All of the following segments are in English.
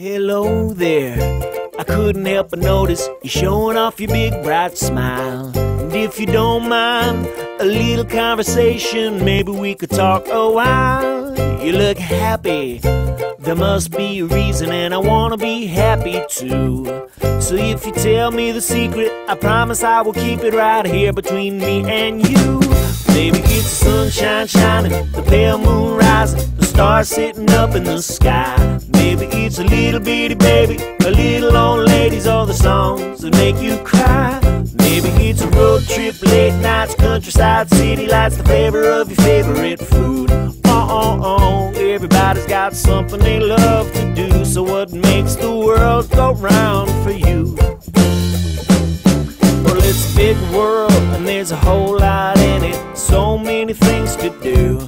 Hello there. I couldn't help but notice you showing off your big bright smile. And if you don't mind a little conversation, maybe we could talk a while. You look happy. There must be a reason, and I wanna be happy too. So if you tell me the secret, I promise I will keep it right here between me and you. Maybe it's the sunshine shining, the pale moon rising, the stars sitting up in the sky. Maybe it's a little bitty baby, a little old ladies, all the songs that make you cry. Maybe it's a road trip, late nights, countryside, city lights, the flavor of your favorite food. Oh, oh, oh, everybody's got something they love to do. So what makes the world go round for you? Well, it's a big world and there's a whole lot in it. So many things to do.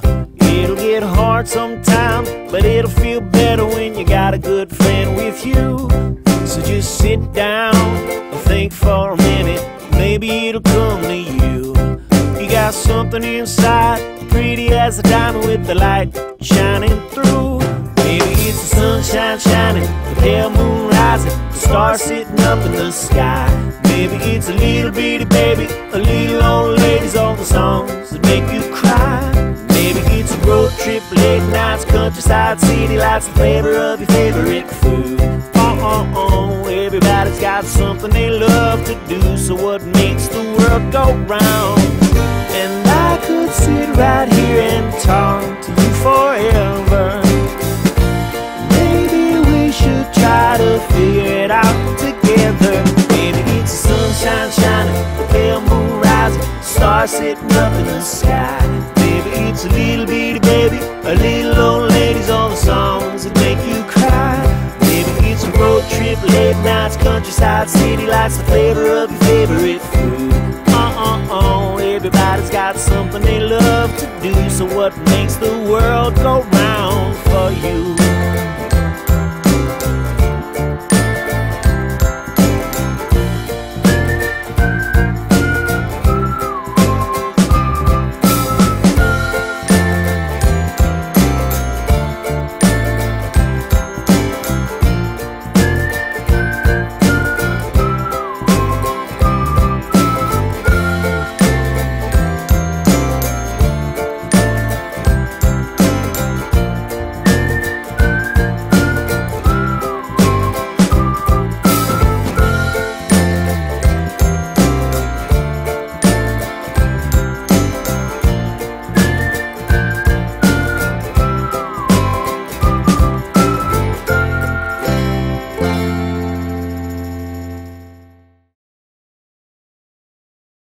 Hard sometimes, but it'll feel better when you got a good friend with you. So just sit down and think for a minute. Maybe it'll come to you. You got something inside, pretty as a diamond with the light shining through. Maybe it's the sunshine shining, the pale moon rising, the stars sitting up in the sky. Maybe it's a little bitty baby, a little countryside, city lights, the flavor of your favorite food. Oh, oh, oh, everybody's got something they love to do. So what makes the world go round? And I could sit right here and talk to you forever. Maybe we should try to figure it out together. Maybe it's the sunshine shining, the pale moon rising, stars sitting up in the sky. Maybe it's a little bitty baby, a little nights, countryside, city lights, the flavor of your favorite food. Uh uh uh, everybody's got something they love to do. So what makes the world go round?